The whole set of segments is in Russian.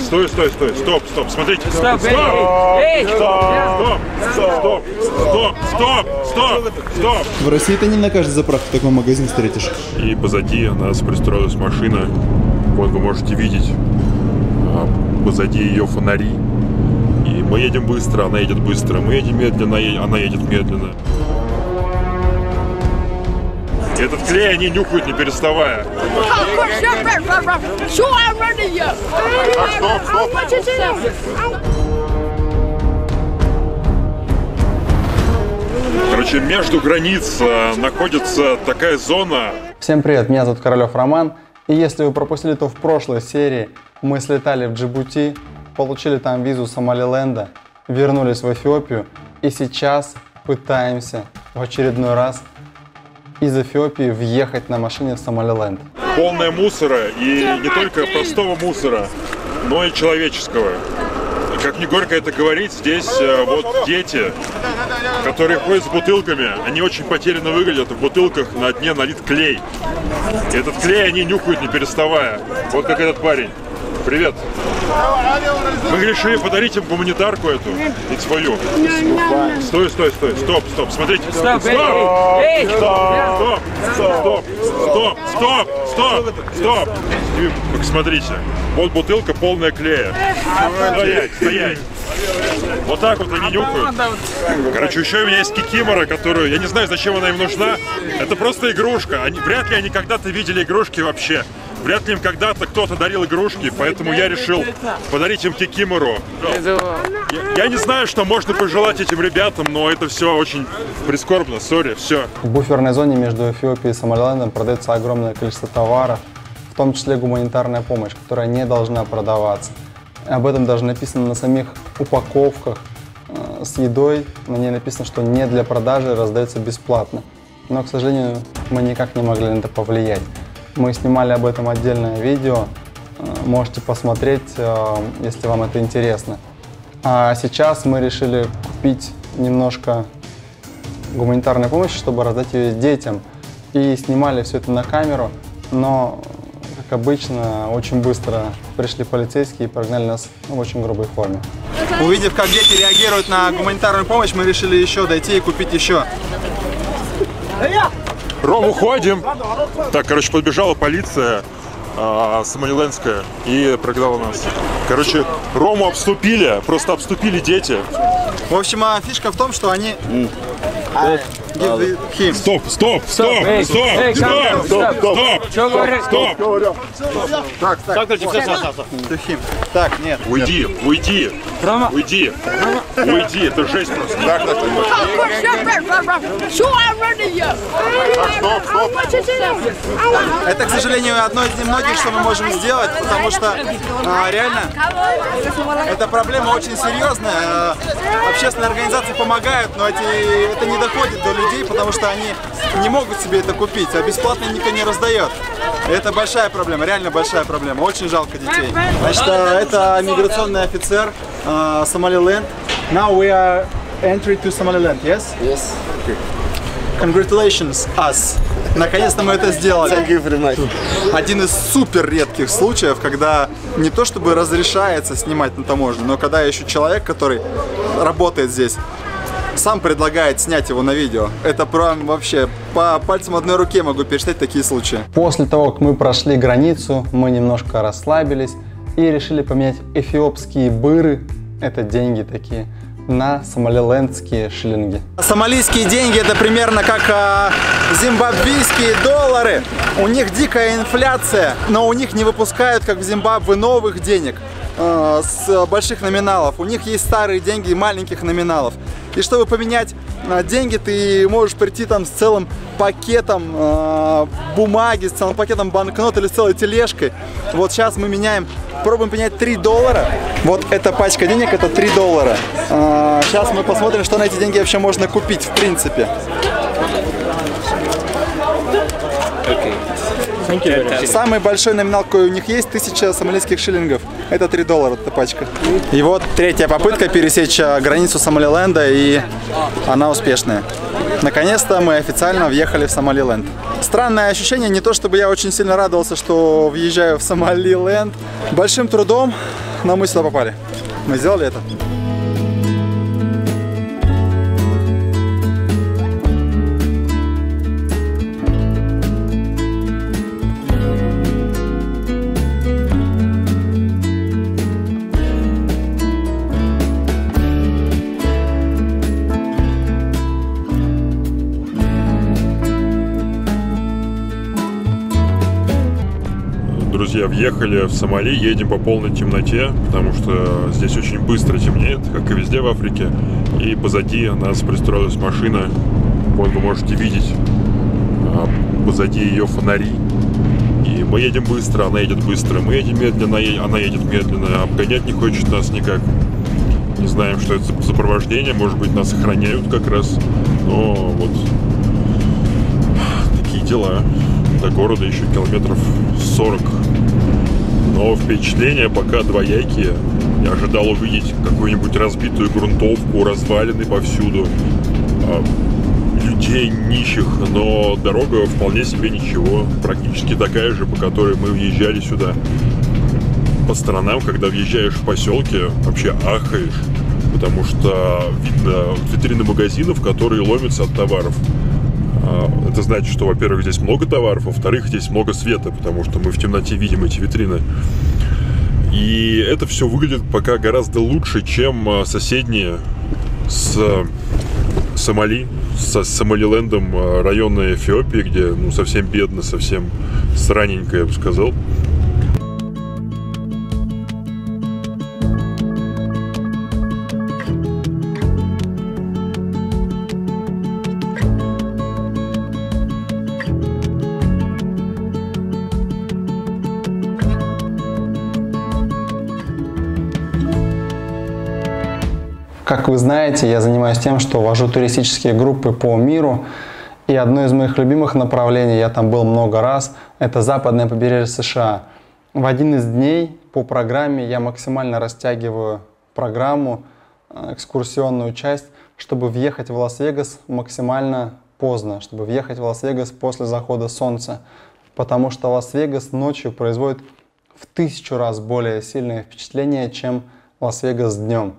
Стой, стой, стой, стоп, стоп, смотрите. Стоп, стоп, стоп, стоп, стоп, стоп, стоп, стоп. В России ты не на каждой заправке такой магазин встретишь. И позади нас пристроилась машина. Вот вы можете видеть а, позади ее фонари. И мы едем быстро, она едет быстро. Мы едем медленно, она едет медленно. Этот клей они нюхают не переставая. Стоп, стоп. Короче, между границ а, находится такая зона. Всем привет, меня зовут Королев Роман. И если вы пропустили, то в прошлой серии мы слетали в Джибути, получили там визу Сомалиленда, вернулись в Эфиопию и сейчас пытаемся в очередной раз из Эфиопии въехать на машине в Сомалиленд. полная мусора, и не только простого мусора, но и человеческого. И Как не горько это говорить, здесь э, вот дети, которые ходят с бутылками, они очень потерянно выглядят, в бутылках на дне налит клей. И этот клей они нюхают не переставая. Вот как этот парень. Привет. Мы решили подарить им гуманитарку эту и свою. Стой, стой, стой, стоп, стоп, смотрите. Стоп, эй, Стоп! Стоп! Стоп! Стоп! Стоп! Стоп! И смотрите, вот бутылка полная клея. Стоять, стоять. Вот так вот они нюхают. Короче, еще у меня есть кикимора, которую, я не знаю, зачем она им нужна. Это просто игрушка. Они, вряд ли они когда-то видели игрушки вообще. Вряд ли им когда-то кто-то дарил игрушки, поэтому я решил подарить им кикимору. Я, я не знаю, что можно пожелать этим ребятам, но это все очень прискорбно. Сори, все. В буферной зоне между Эфиопией и Сомалилендом продается огромное количество товаров, в том числе гуманитарная помощь, которая не должна продаваться. Об этом даже написано на самих упаковках э, с едой. На ней написано, что не для продажи, раздается бесплатно. Но, к сожалению, мы никак не могли на это повлиять. Мы снимали об этом отдельное видео. Э, Можете посмотреть, э, если вам это интересно. А сейчас мы решили купить немножко гуманитарной помощи, чтобы раздать ее детям. И снимали все это на камеру, но, как обычно, очень быстро пришли полицейские и прогнали нас в очень грубой форме. Увидев, как дети реагируют на гуманитарную помощь, мы решили еще дойти и купить еще. Ром, уходим. Так, короче, подбежала полиция а, Сомалилендская и прогнала нас. Короче, Рому обступили, просто обступили дети. В общем, а фишка в том, что они... Give the- him. Стоп, стоп, стоп, стоп, стоп, стоп, стоп, стоп. стоп, Что говоришь? стоп. To him. Так, нет. Уйди, уйди, Рома, уйди, уйди, это жесть просто. Что already я? Это, к сожалению, одно из немногих, что мы можем сделать, потому что а, реально эта проблема очень серьезная. А, Общественные организации помогают, но эти, это не доходит до людей, потому что они не могут себе это купить, а бесплатно никто не раздает. Это большая проблема, реально большая проблема. Очень жалко детей. Значит, а, это миграционный офицер Somaliland. Now we are entry to Somaliland, yes? Yes. Congratulations, us. Наконец-то мы это сделали. Thank you very much. Один из супер редких случаев, когда не то чтобы разрешается снимать на таможне, но когда еще человек, который работает здесь, сам предлагает снять его на видео. Это прям вообще по пальцам одной руке могу перечислять такие случаи. После того, как мы прошли границу, мы немножко расслабились и решили поменять эфиопские быры, это деньги такие, на сомалилендские шиллинги. Сомалийские деньги это примерно как а, зимбабвийские доллары. У них дикая инфляция, но у них не выпускают, как в Зимбабве, новых денег а, с больших номиналов. У них есть старые деньги маленьких номиналов. И чтобы поменять а, деньги, ты можешь прийти там с целым пакетом а, бумаги, с целым пакетом банкнот или с целой тележкой. Вот сейчас мы меняем, пробуем поменять 3 доллара. Вот эта пачка денег это 3 доллара. А, сейчас мы посмотрим, что на эти деньги вообще можно купить в принципе. Самый большой номинал, какой у них есть, 1000 сомалийских шиллингов. Это 3 доллара эта пачка. И вот третья попытка пересечь а, границу Сомалиленда, и она успешная. Наконец-то мы официально въехали в Сомалиленд. Странное ощущение, не то чтобы я очень сильно радовался, что въезжаю в Сомалиленд. Большим трудом, но мы сюда попали. Мы сделали это. Друзья, въехали в Сомали, едем по полной темноте, потому что здесь очень быстро темнеет, как и везде в Африке. И позади нас пристроилась машина, вот вы можете видеть, а, позади ее фонари. И мы едем быстро, она едет быстро, мы едем медленно, она едет медленно, обгонять не хочет нас никак. Не знаем, что это за сопровождение, может быть, нас охраняют как раз, но вот такие дела. До города еще километров 40. Но впечатления пока двоякие. Я ожидал увидеть какую-нибудь разбитую грунтовку, развалины повсюду, а, людей нищих, но дорога вполне себе ничего. Практически такая же, по которой мы въезжали сюда. По сторонам, когда въезжаешь в поселки, вообще ахаешь, потому что видно витрины магазинов, которые ломятся от товаров. А, Это значит, что, во-первых, здесь много товаров, во-вторых, здесь много света, потому что мы в темноте видим эти витрины. И это все выглядит пока гораздо лучше, чем а, соседние с Сомали, со Сомалилендом а, районы Эфиопии, где ну, совсем бедно, совсем сраненько, я бы сказал. Знаете, я занимаюсь тем, что вожу туристические группы по миру. И одно из моих любимых направлений, я там был много раз, это западное побережье США. В один из дней по программе я максимально растягиваю программу, э, экскурсионную часть, чтобы въехать в Лас-Вегас максимально поздно, чтобы въехать в Лас-Вегас после захода солнца. Потому что Лас-Вегас ночью производит в тысячу раз более сильное впечатление, чем Лас-Вегас днем.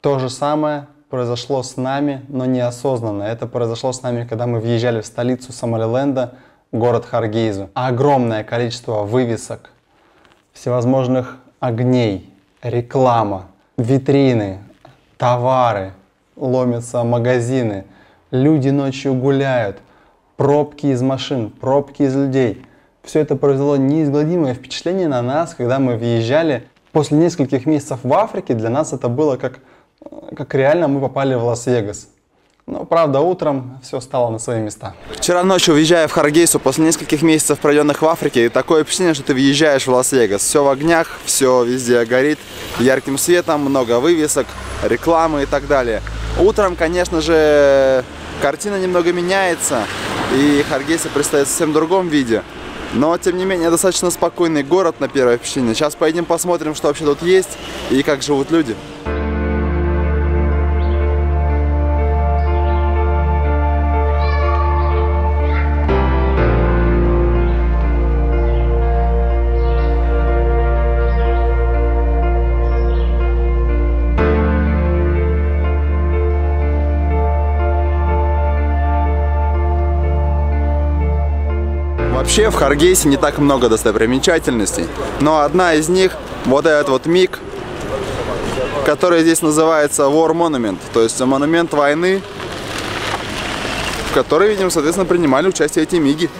То же самое произошло с нами, но неосознанно. Это произошло с нами, когда мы въезжали в столицу Сомалиленда, город Харгейзу. Огромное количество вывесок, всевозможных огней, реклама, витрины, товары, ломятся магазины, люди ночью гуляют, пробки из машин, пробки из людей. Все это произвело неизгладимое впечатление на нас, когда мы въезжали. После нескольких месяцев в Африке для нас это было как, как реально мы попали в Лас-Вегас. Но, правда, утром все стало на свои места. Вчера ночью, въезжая в Харгейсу, после нескольких месяцев, проведенных в Африке, такое впечатление, что ты въезжаешь в Лас-Вегас. Все в огнях, все везде горит, ярким светом, много вывесок, рекламы и так далее. Утром, конечно же, картина немного меняется, и Харгейса предстоит в совсем другом виде. Но, тем не менее, достаточно спокойный город на первое впечатление. Сейчас поедем посмотрим, что вообще тут есть и как живут люди. Вообще в Харгейсе не так много достопримечательностей, но одна из них вот этот вот миг, который здесь называется War Monument, то есть монумент войны, в которой, видимо, соответственно, принимали участие эти миги.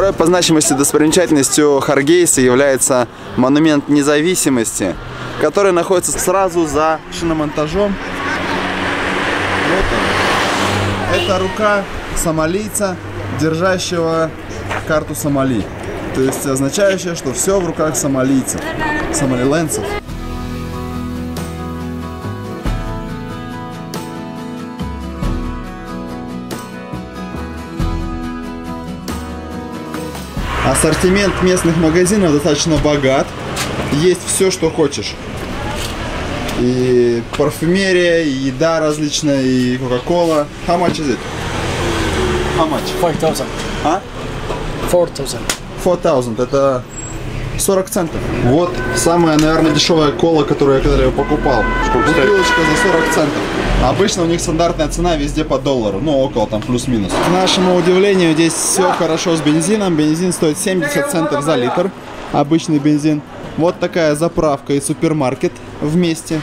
Второй по значимости достопримечательностью Харгейса является монумент независимости, который находится сразу за шиномонтажом. Вот. Это рука сомалийца, держащего карту Сомали. То есть означающее, что все в руках сомалийцев, сомалиленцев. Ассортимент местных магазинов достаточно богат. Есть все, что хочешь. И парфюмерия, и еда различная, и кока-кола. How much is it? How much? 4,000. А? 4,000. 4000, это 40 центов. Вот самая, наверное, дешевая кола, которую я когда-либо покупал. Бутылочка за 40 центов. Обычно у них стандартная цена везде по доллару, ну около там плюс-минус. К нашему удивлению, здесь все хорошо с бензином. Бензин стоит 70 центов за литр, обычный бензин. Вот такая заправка и супермаркет вместе.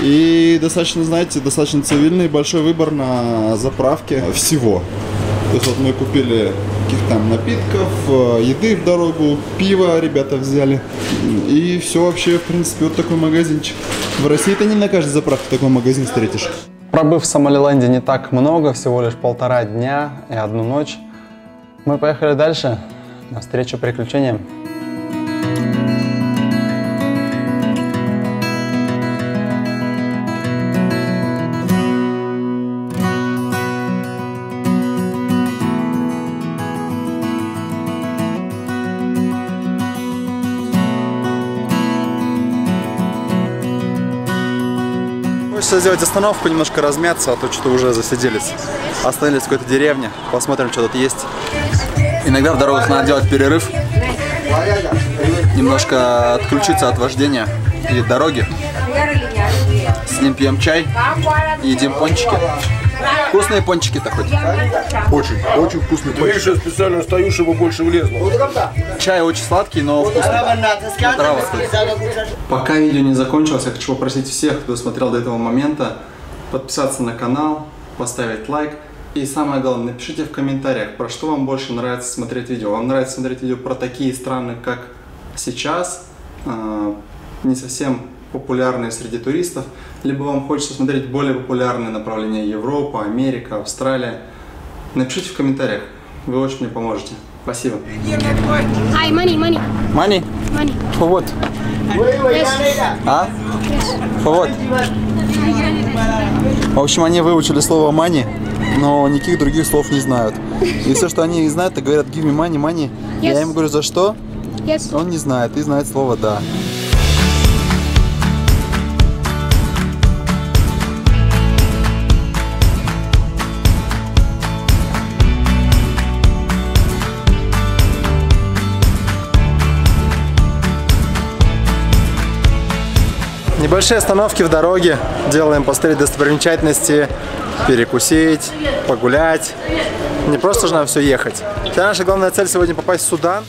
И достаточно, знаете, достаточно цивильный большой выбор на заправке всего. То есть вот мы купили каких-то там напитков, э, еды в дорогу, пиво ребята взяли. И все вообще, в принципе, вот такой магазинчик. В России ты не на каждой заправке такой магазин встретишь. Пробыв в Сомалиленде не так много, всего лишь полтора дня и одну ночь, мы поехали дальше, навстречу приключениям. Хочется сделать остановку, немножко размяться, а то что-то уже засиделись. Остановились в какой-то деревне, посмотрим, что тут есть. Иногда в дорогах надо делать перерыв, немножко отключиться от вождения и дороги. С ним пьем чай и едим пончики. Вкусные пончики-то хоть. Очень, очень вкусный пончик. Я специально стою, чтобы больше влезло. Чай очень сладкий, но вкусный. Трава. Пока видео не закончилось, я хочу попросить всех, кто смотрел до этого момента, подписаться на канал, поставить лайк. И самое главное, напишите в комментариях, про что вам больше нравится смотреть видео. Вам нравится смотреть видео про такие страны, как сейчас, э, не совсем популярные среди туристов, либо вам хочется смотреть более популярные направления Европа, Америка, Австралия. Напишите в комментариях, вы очень мне поможете. Спасибо. Hi, money, money, Money? money. For what? Yes. А? For what? В общем, они выучили слово money, но никаких других слов не знают. И все, что они знают, это говорят give me money, money. Я Yes. им говорю, за что? Yes. Он не знает, и знает слово да. Небольшие остановки в дороге. Делаем посмотреть достопримечательности, перекусить, погулять. Не просто же нам все ехать. Вся наша главная цель сегодня попасть в Судан.